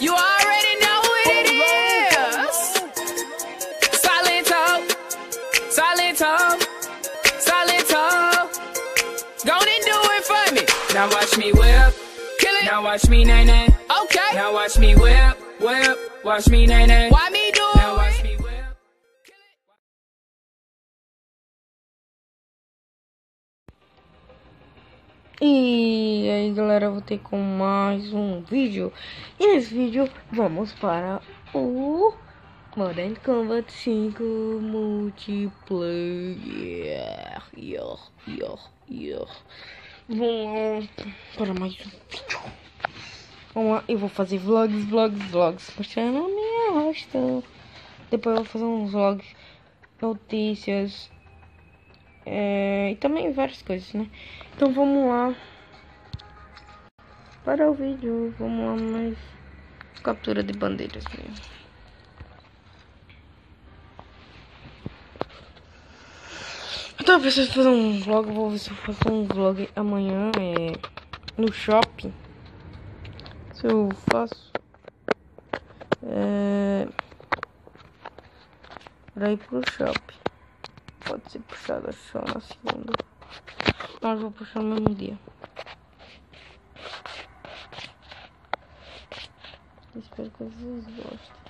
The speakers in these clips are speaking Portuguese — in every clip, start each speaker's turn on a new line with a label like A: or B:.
A: You already know what it is. Silento, Silento, Silento. Go and do it for me. Now watch me whip. Kill it. Now watch me nay nay. Okay. Now watch me whip, whip. Watch me nay nay. Why me do now
B: E aí galera, voltei com mais um vídeo. E nesse vídeo vamos para o Modern Combat 5 Multiplayer. Yeah, yeah, yeah. Vamos lá para mais um vídeo. Vamos lá, eu vou fazer vlogs, vlogs, vlogs. Mostrando a minha rosta. Depois eu vou fazer uns vlogs Notícias é, e também várias coisas, né? Então vamos lá para o vídeo. Vamos lá, mais captura de bandeiras mesmo. Eu tava pensando em fazer um vlog, vou ver se eu faço um vlog amanhã é, no shopping. Se eu faço. É, para ir pro shopping pode ser puxada só na segunda. Mas vou puxar no mesmo dia. Espero que vocês gostem.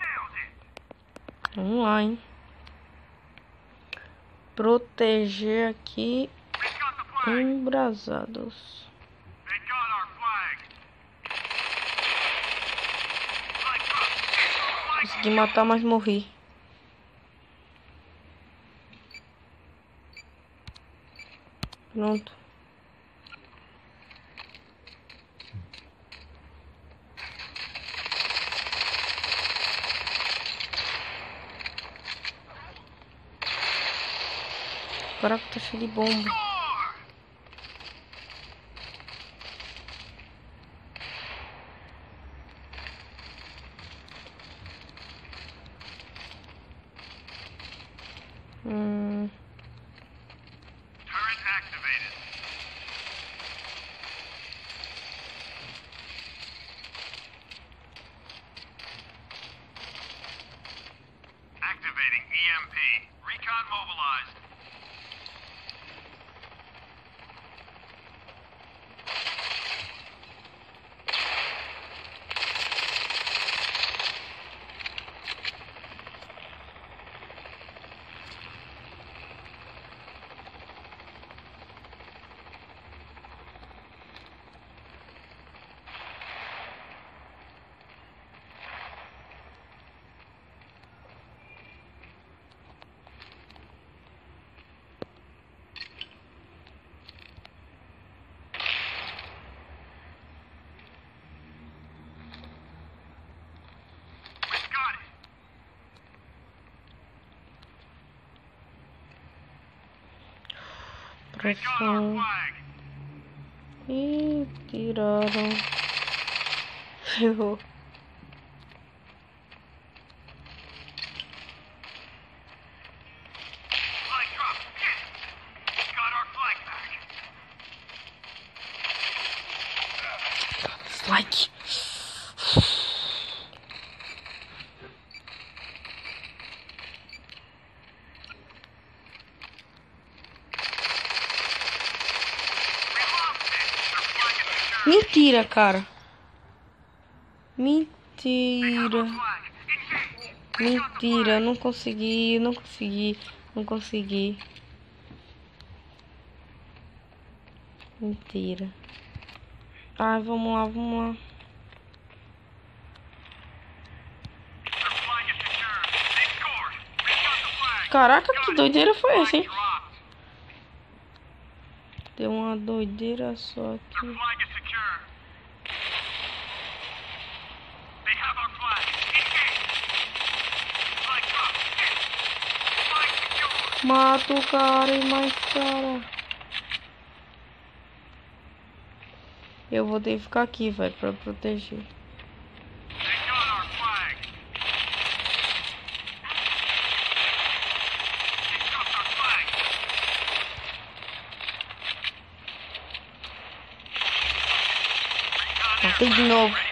C: Nailed it.
B: Vamos lá, hein? Proteger aqui embrasados. Consegui matar, mas morri. Pronto. Caraca, tá cheio de bomba. Hum, 됐어.
C: 이, 끼라라. 아이고.
B: Mentira, cara. Mentira. Mentira, não consegui, não consegui, não consegui. Mentira. Ai, vamos lá, vamos lá. Caraca, que doideira foi essa, hein?
C: dropped.
B: uma doideira só aqui. Mata o cara e mais cara. Eu vou ter que ficar aqui, velho, pra proteger. Matei de novo.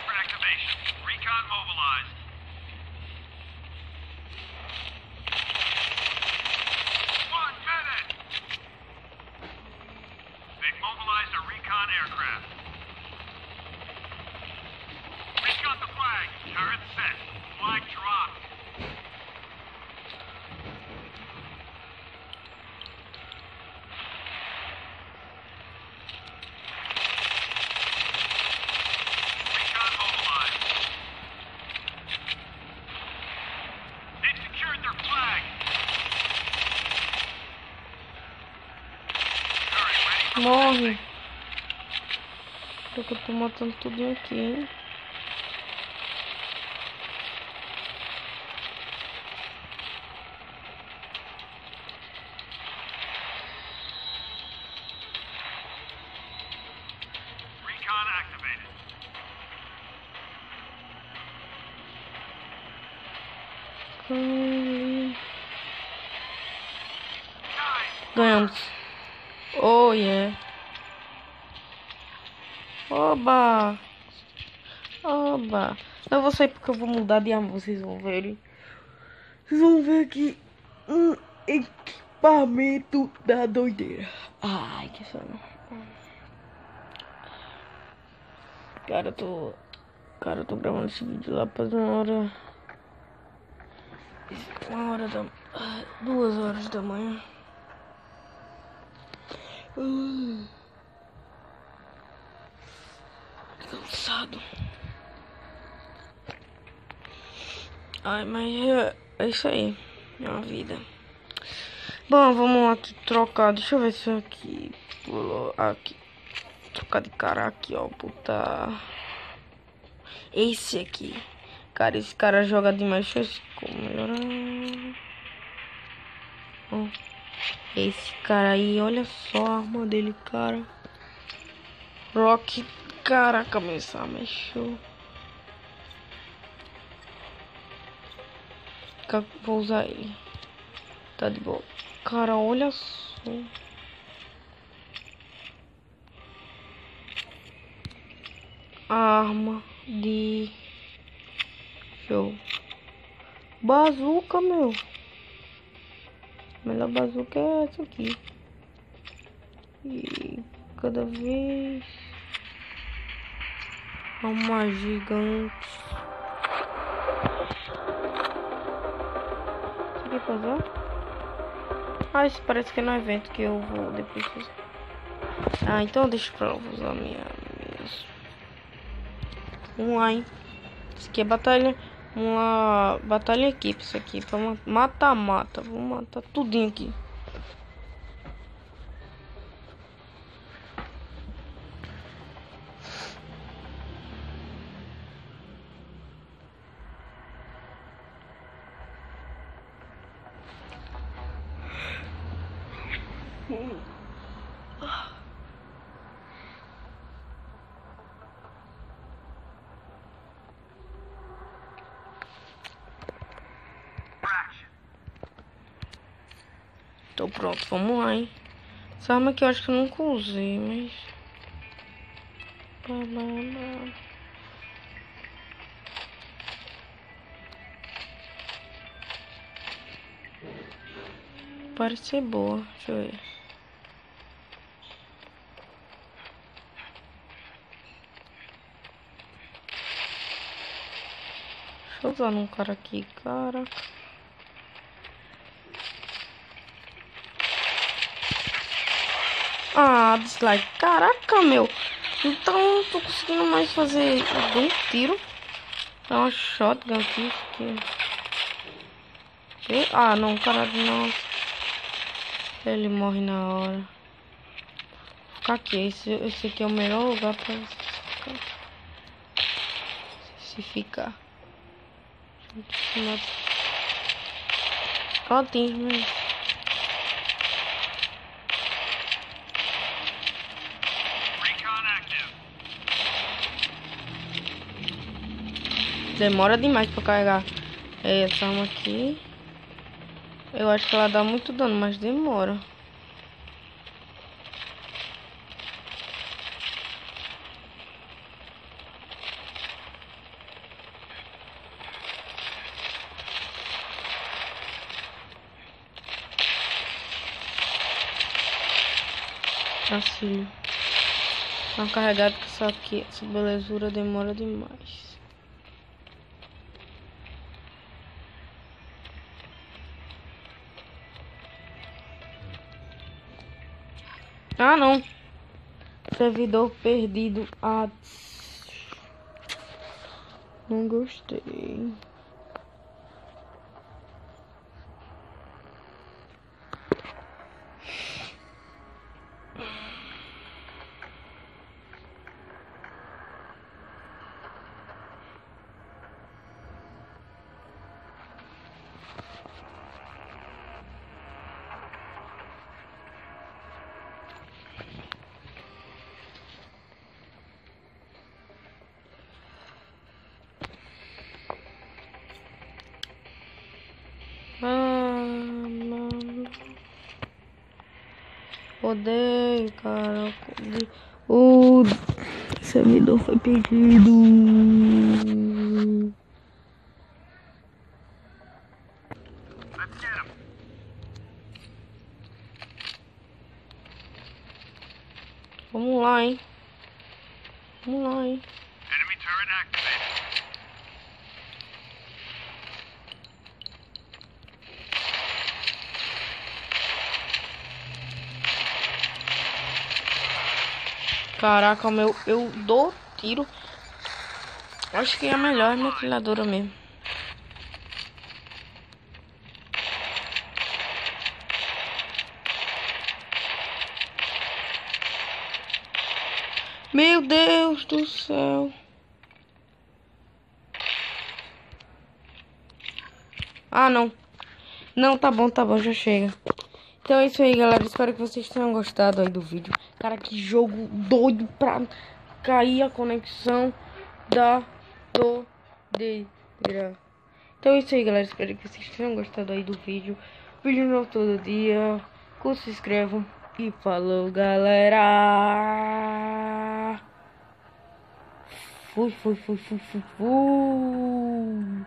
B: Morre. Tô que eu tô matando tudo aqui, hein? Hum, Ganhamos. Oh, yeah. Oba! Oba! Eu vou sair porque eu vou mudar de arma, vocês vão verem. Vocês vão ver aqui um equipamento da doideira. Ai, que sono. Cara, eu tô. Cara, eu tô gravando esse vídeo lá pra uma hora. Uma hora da. Duas horas da manhã. Hum. Cansado. Ai, mas é, é isso aí. É uma vida. Bom, vamos aqui trocar. Deixa eu ver se aqui pulou. Aqui. Trocar de cara aqui, ó. Botar. Esse aqui. Cara, esse cara joga demais. Deixa eu melhorar. Esse cara aí, olha só a arma dele, cara. Rock, caraca, show. Ca- Vou usar ele. Tá de boa. Cara, olha só. Arma de show. Bazuca, meu. Melhor bazuca é essa aqui. E cada vez é uma gigante. Aqui pra usar? Ah, isso parece que é no evento que eu vou depois fazer. Ah, então deixa pra usar minha. minhas. Vamos lá, hein? Isso aqui é batalha. Lá. Batalha em equipe, isso aqui. Pra ma- mata-mata. Vou matar tudinho aqui. Tô pronto, vamos lá, hein? Essa arma que eu acho que eu nunca usei, mas. Parece ser boa, deixa eu ver. Deixa eu usar num cara aqui, cara. Ah, dislike. Caraca, meu. Então não tô conseguindo mais fazer. Dou um tiro. Dá uma shotgun aqui. aqui. E- Ah, não, caralho, não. Ele morre na hora. ficar aqui. Esse, esse aqui é o melhor lugar pra ficar. Se ficar. Ó, tem, né? Demora demais pra carregar essa arma aqui. Eu acho que ela dá muito dano, mas demora. Assim. Tá carregado que só que essa belezura demora demais. Ah, não. Servidor perdido. Ah. Não gostei. Odeio, cara. O servidor foi perdido. Vamos lá, hein? Vamos lá, hein?
C: Enemy turret activated.
B: Caraca, meu, eu dou tiro. Acho que é melhor metralhadora mesmo. Meu Deus do céu. Ah, não. Não, tá bom, tá bom, já chega. Então é isso aí, galera. Espero que vocês tenham gostado aí do vídeo. Cara, que jogo doido pra cair a conexão da dodeira. Então é isso aí, galera. Espero que vocês tenham gostado aí do vídeo. Vídeo novo todo dia. Curte, se inscrevam. E falou, galera. Fui, fui, fui, fui, fui, fui.